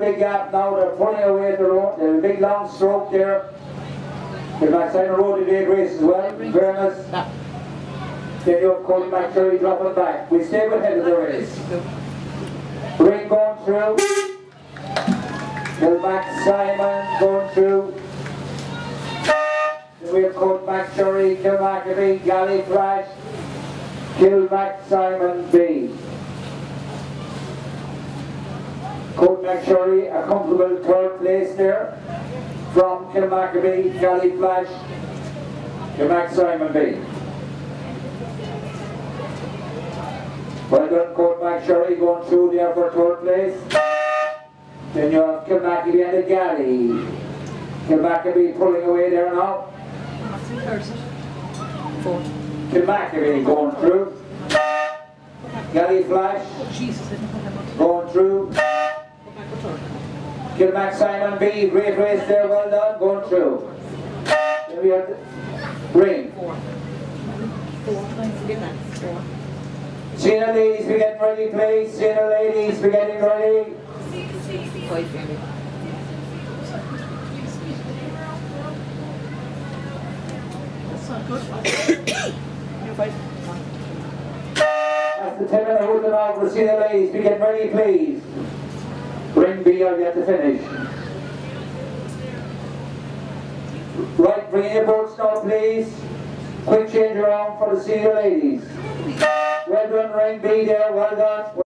Big gap now, they're pulling away at the road, there's a big long stroke there. The backside of the road did race as well, fairness. Then you have Courtmacsherry dropping back. We stay with head of the race. Ring going through. Kilmacsimon going through. We have Colin McCurry, Kilmacabea, Galley Flash, Kilmacsimon B. Courtmacsherry, a comfortable third place there from Kilmacabea, Galley Flash, Kilmacsimon B. Well done, Courtmacsherry going through there for third place. Then you have Kilmacabea and the Galley. Kilmacabea pulling away there now. Kilmacabea going through. Galley Flash going through. Kilmacsimon B, great race there, well done, going through. Then we have the ring. Senior ladies, we getting ready, please. Senior ladies, we getting ready. That's the 10 minute holding on for senior ladies, we getting ready, please. Ring B, get to finish. Right, bring in your boats now, please. Quick change around for the senior ladies. Well done, Ring B there, well done.